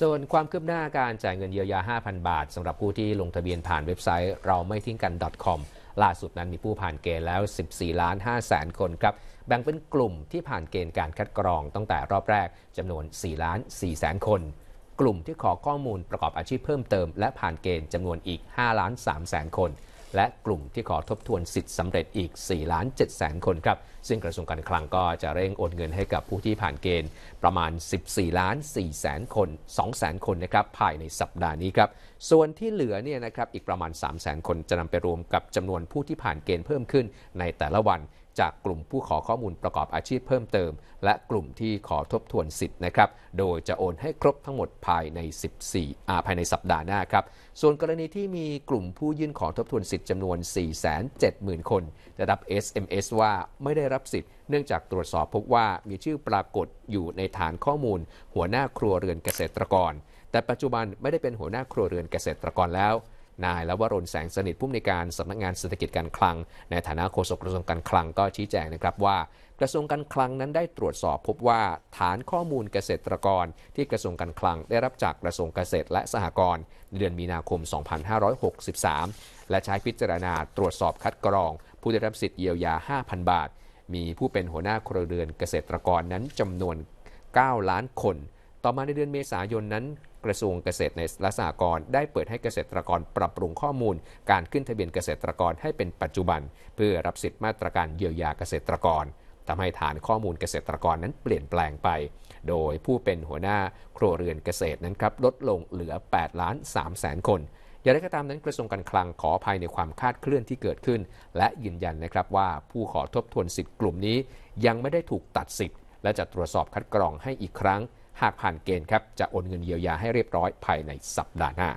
ส่วนความคืบหน้าการจ่ายเงินเยียวยา 5,000 บาทสำหรับผู้ที่ลงทะเบียนผ่านเว็บไซต์เราไม่ทิ้งกัน .com ล่าสุดนั้นมีผู้ผ่านเกณฑ์แล้ว 14 ล้าน5แสนคนครับ แบ่งเป็นกลุ่มที่ผ่านเกณฑ์การคัดกรองตั้งแต่รอบแรกจำนวน 4 ล้าน4แสนคน กลุ่มที่ขอข้อมูลประกอบอาชีพเพิ่มเติม และผ่านเกณฑ์จำนวนอีก 5 ล้าน3แสนคน และกลุ่มที่ขอทบทวนสิทธิ์สำเร็จอีก 4 ล้าน7แสนคนครับ ซึ่งกระทรวงการคลังก็จะเร่งโอนเงินให้กับผู้ที่ผ่านเกณฑ์ประมาณ 14 ล้าน4แสนคน2แสนคนนะครับภายในสัปดาห์นี้ครับ ส่วนที่เหลือเนี่ยนะครับอีกประมาณ3 0 0แสนคนจะนำไปรวมกับจำนวนผู้ที่ผ่านเกณฑ์เพิ่มขึ้นในแต่ละวัน จากกลุ่มผู้ขอข้อมูลประกอบอาชีพเพิ่มเติม และกลุ่มที่ขอทบทวนสิทธิ์นะครับ โดยจะโอนให้ครบทั้งหมดภายใน 14อ่าภายในสัปดาห์หน้าครับ ส่วนกรณีที่มีกลุ่มผู้ยื่นขอทบทวนสิทธิ์จำนวน 470,000 คนได้รับ SMS ว่าไม่ได้รับสิทธิ์เนื่องจากตรวจสอบพบว่ามีชื่อปรากฏอยู่ในฐานข้อมูล หัวหน้าครัวเรือนเกษตรกร แต่ปัจจุบันไม่ได้เป็นหัวหน้าครัวเรือนเกษตรกรแล้ว นายและวรนแสงสนิทผู้อำนวยการสำนักงานเศรษฐกิจการคลัง ในฐานะโฆษกกระทรวงการคลังก็ชี้แจงนะครับว่ากระทรวงการคลังนั้นได้ตรวจสอบพบว่าฐานข้อมูลเกษตรกร ที่กระทรวงการคลังได้รับจากกระทรวงเกษตรและสหกรณ์เดือนมีนาคม 2563 และใช้พิจารณาตรวจสอบคัดกรอง ผู้ได้รับสิทธิ์เยียวยา 5,000 บาท มีผู้เป็นหัวหน้าครัวเรือนเกษตรกรนั้นจำนวน 9 ล้านคน ต่อมาในเดือนเมษายนนั้น กระทรวงเกษตรในและสหกรณ์ได้เปิดให้เกษตรกรปรับปรุงข้อมูล การขึ้นทะเบียนเกษตรกรให้เป็นปัจจุบัน เพื่อรับสิทธิมาตรการเยียวยาเกษตรกรทำให้ฐานข้อมูลเกษตรกรนั้นเปลี่ยนแปลงไป โดยผู้เป็นหัวหน้าครัวเรือนเกษตรนั้นครับลดลงเหลือ8ล้าน3แสนคน อย่างไรก็ตามนั้นกระทรวงการคลังขออภัยในความคาดเคลื่อนที่เกิดขึ้น และยืนยันนะครับว่าผู้ขอทบทวนสิทธิ์กลุ่มนี้ ยังไม่ได้ถูกตัดสิทธิ์ และจะตรวจสอบคัดกรองให้อีกครั้ง หากผ่านเกณฑ์ครับจะโอนเงินเยียวยาให้เรียบร้อยภายในสัปดาห์หน้า